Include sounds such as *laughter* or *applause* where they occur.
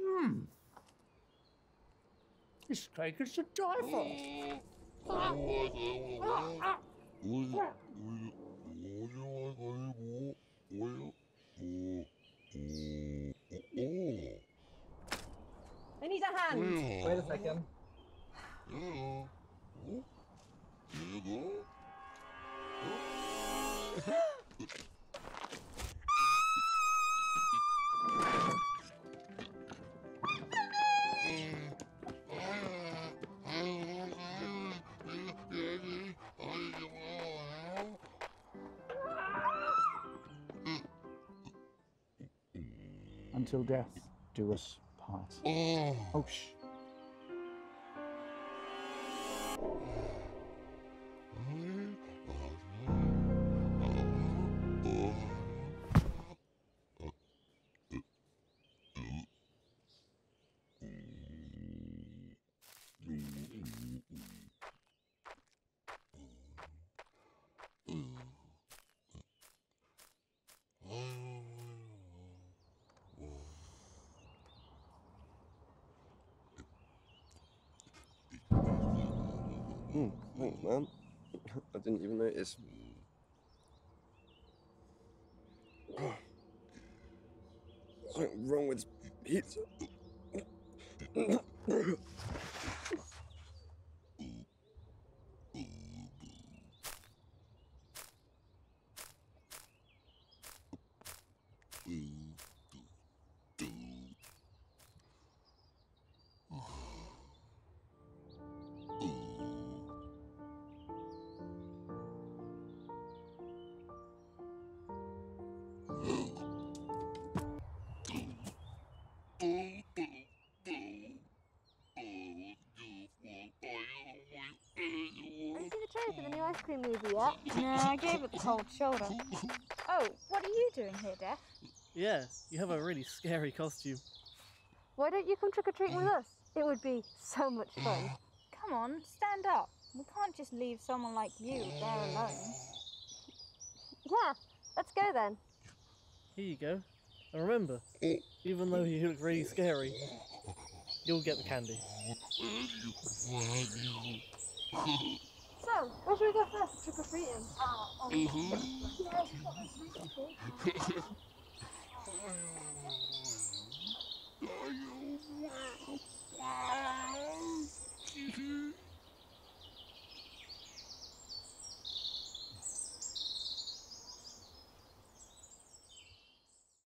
Hmm. This cake is to die for. I need a hand. Wait a second. *sighs* Until death do us part. Mm. Oh, shh. Hmm, thanks, man. *laughs* I didn't even notice. *sighs* Something wrong with pizza. Ice cream movie yet? No, I gave it the cold shoulder. Oh, what are you doing here, Death? Yeah, you have a really scary costume. Why don't you come trick or treating with *laughs* us? It would be so much fun. Come on, stand up. We can't just leave someone like you there alone. Yeah, let's go then. Here you go. And remember, even though you look really scary, you'll get the candy. *laughs* So, where should we go first? Trick or treating. Mm-hmm. Are you well?